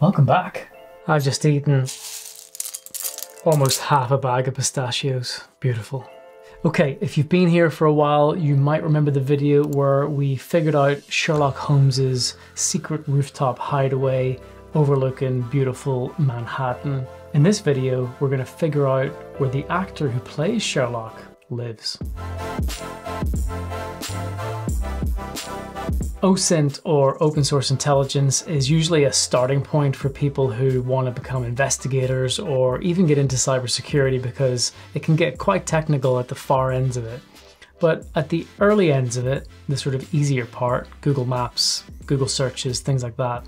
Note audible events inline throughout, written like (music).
Welcome back. I've just eaten almost half a bag of pistachios. Beautiful. Okay, if you've been here for a while, you might remember the video where we figured out Sherlock Holmes's secret rooftop hideaway overlooking beautiful Manhattan. In this video, we're going to figure out where the actor who plays Sherlock lives. OSINT or open source intelligence is usually a starting point for people who want to become investigators or even get into cybersecurity because it can get quite technical at the far ends of it. But at the early ends of it, the sort of easier part, Google Maps, Google searches, things like that,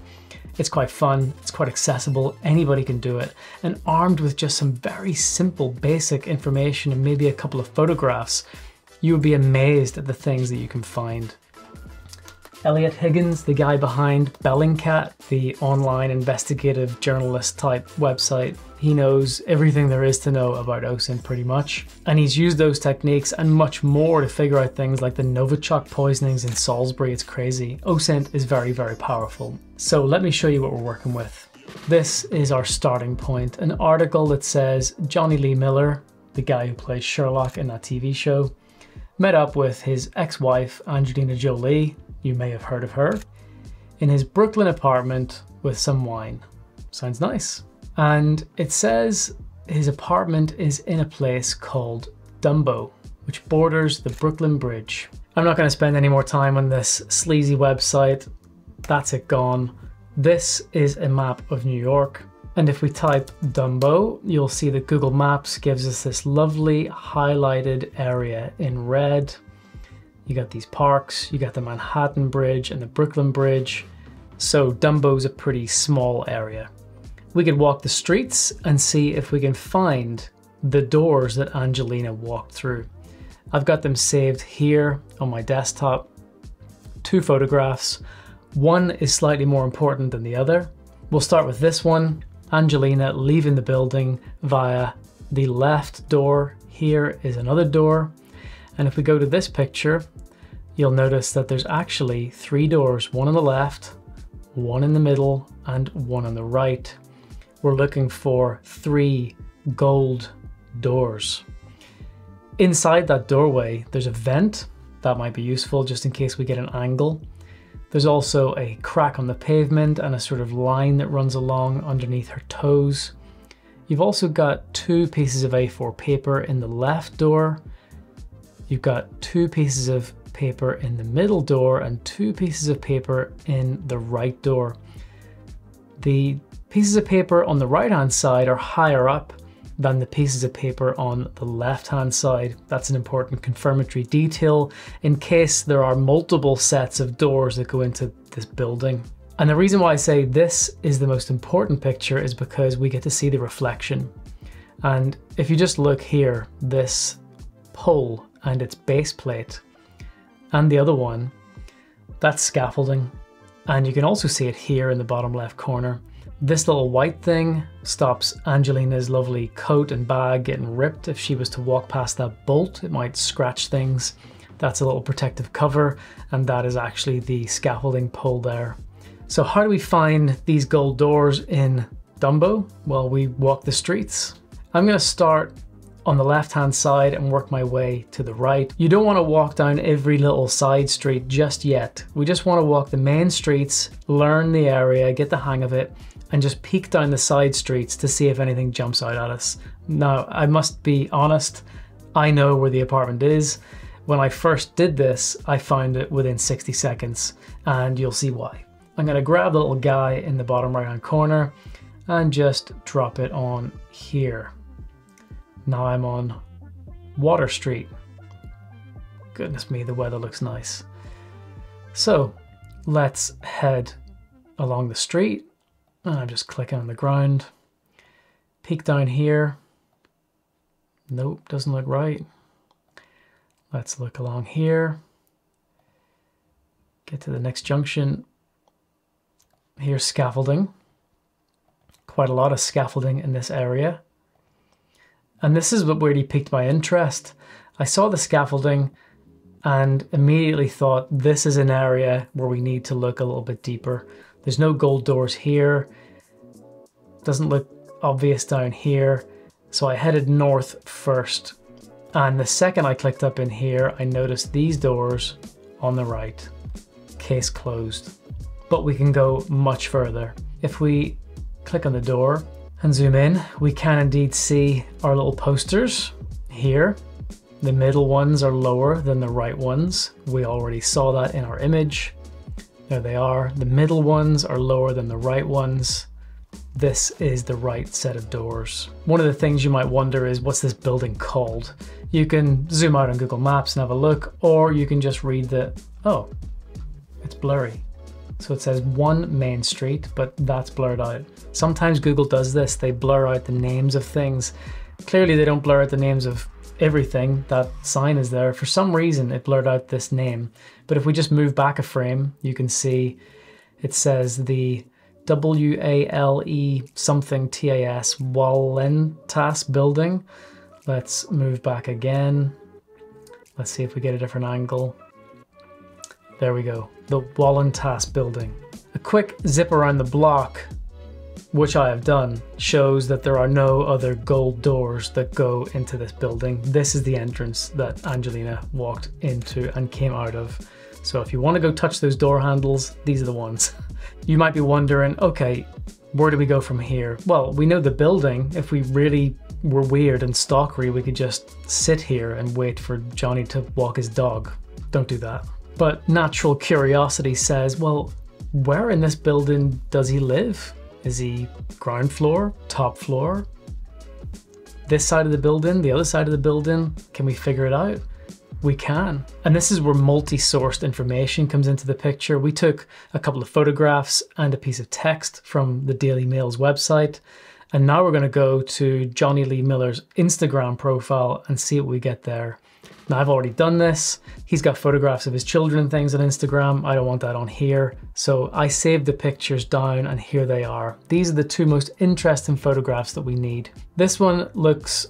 it's quite fun, it's quite accessible, anybody can do it, and armed with just some very simple basic information and maybe a couple of photographs, you would be amazed at the things that you can find. Eliot Higgins, the guy behind Bellingcat, the online investigative journalist type website, he knows everything there is to know about OSINT pretty much. And he's used those techniques and much more to figure out things like the Novichok poisonings in Salisbury. It's crazy. OSINT is very, very powerful. So let me show you what we're working with. This is our starting point, an article that says Jonny Lee Miller, the guy who plays Sherlock in that TV show, met up with his ex-wife Angelina Jolie you may have heard of her, in his Brooklyn apartment with some wine. Sounds nice. And it says his apartment is in a place called Dumbo, which borders the Brooklyn Bridge. I'm not going to spend any more time on this sleazy website. That's it gone. This is a map of New York. And if we type Dumbo, you'll see that Google Maps gives us this lovely highlighted area in red you got these parks, you got the Manhattan Bridge and the Brooklyn Bridge. So Dumbo's a pretty small area. We could walk the streets and see if we can find the doors that Angelina walked through. I've got them saved here on my desktop. Two photographs. One is slightly more important than the other. We'll start with this one. Angelina leaving the building via the left door. Here is another door. And if we go to this picture, you'll notice that there's actually three doors, one on the left, one in the middle, and one on the right. We're looking for three gold doors. Inside that doorway, there's a vent that might be useful just in case we get an angle. There's also a crack on the pavement and a sort of line that runs along underneath her toes. You've also got two pieces of A4 paper in the left door You've got two pieces of paper in the middle door and two pieces of paper in the right door. The pieces of paper on the right hand side are higher up than the pieces of paper on the left hand side. That's an important confirmatory detail in case there are multiple sets of doors that go into this building. And the reason why I say this is the most important picture is because we get to see the reflection. And if you just look here, this pole and its base plate. And the other one, that's scaffolding. And you can also see it here in the bottom left corner. This little white thing stops Angelina's lovely coat and bag getting ripped. If she was to walk past that bolt, it might scratch things. That's a little protective cover, and that is actually the scaffolding pole there. So how do we find these gold doors in Dumbo? Well, we walk the streets. I'm gonna start on the left hand side and work my way to the right. You don't want to walk down every little side street just yet. We just want to walk the main streets, learn the area, get the hang of it, and just peek down the side streets to see if anything jumps out at us. Now, I must be honest, I know where the apartment is. When I first did this, I found it within 60 seconds, and you'll see why. I'm gonna grab the little guy in the bottom right hand corner and just drop it on here. Now I'm on Water Street. Goodness me, the weather looks nice. So let's head along the street. I'm just clicking on the ground. Peek down here. Nope, doesn't look right. Let's look along here. Get to the next junction. Here's scaffolding. Quite a lot of scaffolding in this area. And this is what really piqued my interest. I saw the scaffolding and immediately thought this is an area where we need to look a little bit deeper. There's no gold doors here. Doesn't look obvious down here. So I headed north first. And the second I clicked up in here, I noticed these doors on the right. Case closed. But we can go much further. If we click on the door and zoom in, we can indeed see our little posters here. The middle ones are lower than the right ones. We already saw that in our image. There they are. The middle ones are lower than the right ones. This is the right set of doors. One of the things you might wonder is what's this building called? You can zoom out on Google Maps and have a look, or you can just read the, oh, it's blurry. So it says one main street, but that's blurred out. Sometimes Google does this, they blur out the names of things. Clearly they don't blur out the names of everything. That sign is there. For some reason it blurred out this name. But if we just move back a frame, you can see it says the W-A-L-E something T-A-S Walentas building. Let's move back again. Let's see if we get a different angle. There we go, the Walentas building. A quick zip around the block, which I have done, shows that there are no other gold doors that go into this building. This is the entrance that Angelina walked into and came out of. So if you want to go touch those door handles, these are the ones. (laughs) You might be wondering, okay, where do we go from here? Well, we know the building. If we really were weird and stalkery, we could just sit here and wait for Jonny to walk his dog. Don't do that. But natural curiosity says, well, where in this building does he live? Is he ground floor, top floor? This side of the building, the other side of the building? Can we figure it out? we can. And this is where multi-sourced information comes into the picture. We took a couple of photographs and a piece of text from the Daily Mail's website. And now we're going to go to Jonny Lee Miller's Instagram profile and see what we get there. Now I've already done this. He's got photographs of his children and things on Instagram. I don't want that on here. So I saved the pictures down and here they are. These are the two most interesting photographs that we need. This one looks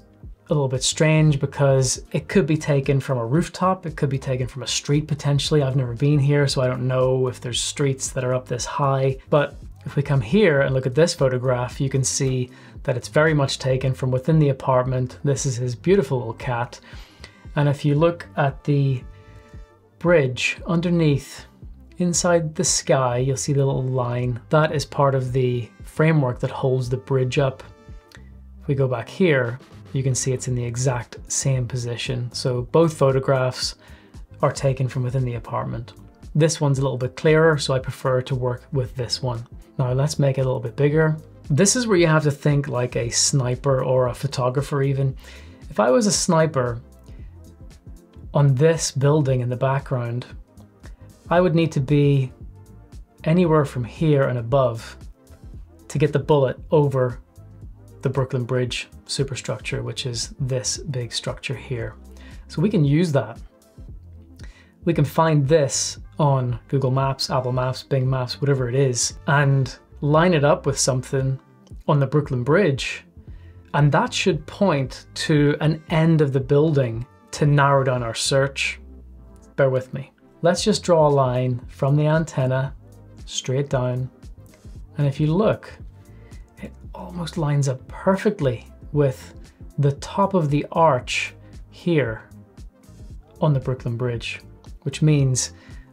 a little bit strange because it could be taken from a rooftop, it could be taken from a street potentially. I've never been here, so I don't know if there's streets that are up this high. But if we come here and look at this photograph, you can see that it's very much taken from within the apartment. This is his beautiful little cat. And if you look at the bridge underneath, inside the sky, you'll see the little line. That is part of the framework that holds the bridge up. If we go back here, you can see it's in the exact same position. So both photographs are taken from within the apartment. This one's a little bit clearer, so I prefer to work with this one. Now let's make it a little bit bigger. This is where you have to think like a sniper or a photographer even. If I was a sniper on this building in the background, I would need to be anywhere from here and above to get the bullet over the Brooklyn Bridge superstructure, which is this big structure here. So we can use that. We can find this on Google Maps, Apple Maps, Bing Maps, whatever it is, and line it up with something on the Brooklyn Bridge. And that should point to an end of the building to narrow down our search. Bear with me. Let's just draw a line from the antenna straight down. And if you look, it almost lines up perfectly with the top of the arch here on the Brooklyn Bridge, which means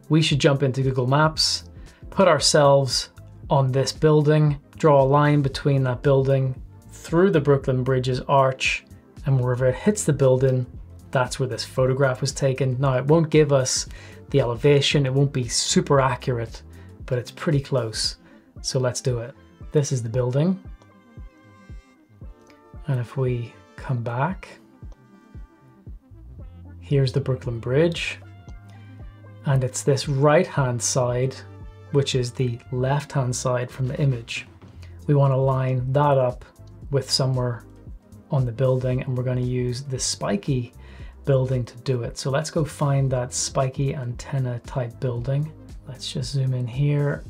we should jump into Google Maps, put ourselves on this building, draw a line between that building through the Brooklyn Bridge's arch, and wherever it hits the building, that's where this photograph was taken. Now, it won't give us the elevation, it won't be super accurate, but it's pretty close. So let's do it. This is the building. And if we come back, here's the Brooklyn Bridge. And it's this right hand side, which is the left hand side from the image. We want to line that up with somewhere on the building and we're going to use the spiky building to do it. So let's go find that spiky antenna type building. Let's just zoom in here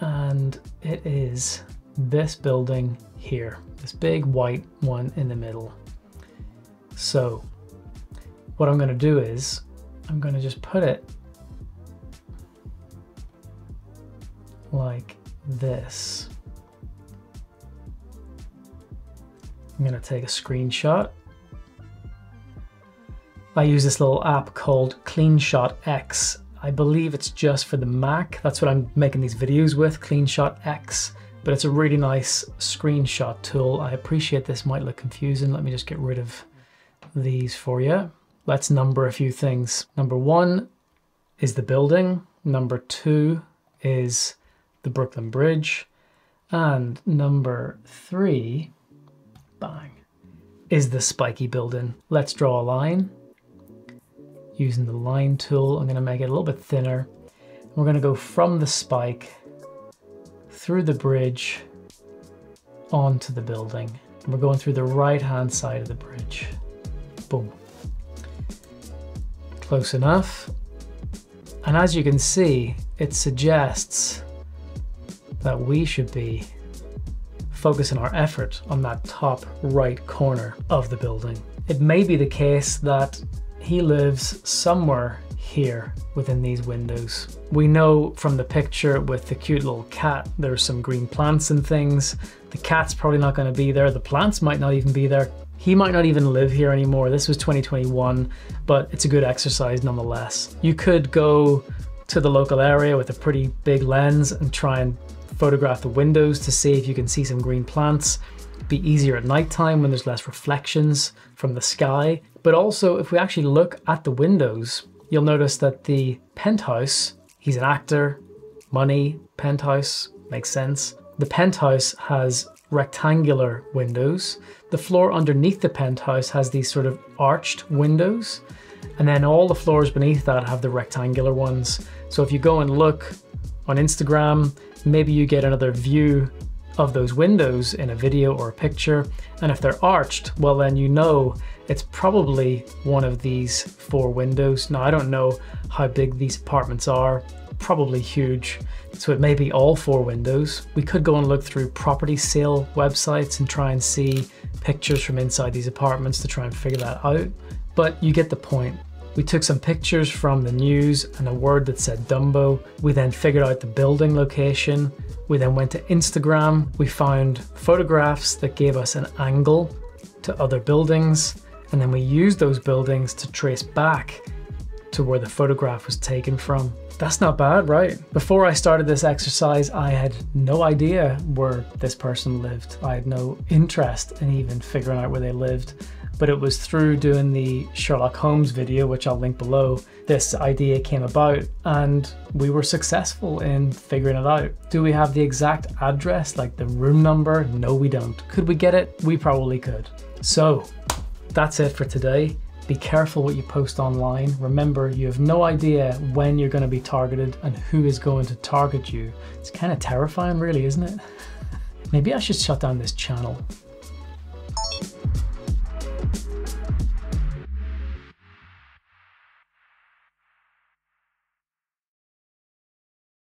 and it is this building here, this big white one in the middle. So what I'm going to do is I'm going to just put it like this. I'm gonna take a screenshot. I use this little app called CleanShot X. I believe it's just for the Mac. That's what I'm making these videos with, CleanShot X. But it's a really nice screenshot tool. I appreciate this might look confusing. Let me just get rid of these for you. Let's number a few things. Number one is the building. Number two is the Brooklyn Bridge. And number three, bang, is the spiky building. Let's draw a line. Using the line tool, I'm gonna make it a little bit thinner. We're gonna go from the spike through the bridge onto the building. We're going through the right hand side of the bridge. Boom. Close enough. And as you can see, it suggests that we should be focusing our effort on that top right corner of the building. It may be the case that he lives somewhere here within these windows. We know from the picture with the cute little cat, there's some green plants and things. The cat's probably not going to be there. The plants might not even be there. He might not even live here anymore. This was 2021, but it's a good exercise nonetheless. You could go to the local area with a pretty big lens and try and photograph the windows to see if you can see some green plants. Be easier at nighttime when there's less reflections from the sky. But also, if we actually look at the windows, you'll notice that the penthouse, he's an actor, money, penthouse, makes sense. The penthouse has rectangular windows. The floor underneath the penthouse has these sort of arched windows. And then all the floors beneath that have the rectangular ones. So if you go and look on Instagram, maybe you get another view of those windows in a video or a picture. And if they're arched, well, then you know it's probably one of these four windows. Now, I don't know how big these apartments are, probably huge. So it may be all four windows. We could go and look through property sale websites and try and see pictures from inside these apartments to try and figure that out. But you get the point. We took some pictures from the news and a word that said Dumbo. We then figured out the building location. We then went to Instagram. We found photographs that gave us an angle to other buildings. And then we used those buildings to trace back to where the photograph was taken from. That's not bad, right? Before I started this exercise, I had no idea where this person lived. I had no interest in even figuring out where they lived but it was through doing the Sherlock Holmes video, which I'll link below, this idea came about and we were successful in figuring it out. Do we have the exact address, like the room number? No, we don't. Could we get it? We probably could. So that's it for today. Be careful what you post online. Remember, you have no idea when you're going to be targeted and who is going to target you. It's kind of terrifying, really, isn't it? (laughs) Maybe I should shut down this channel.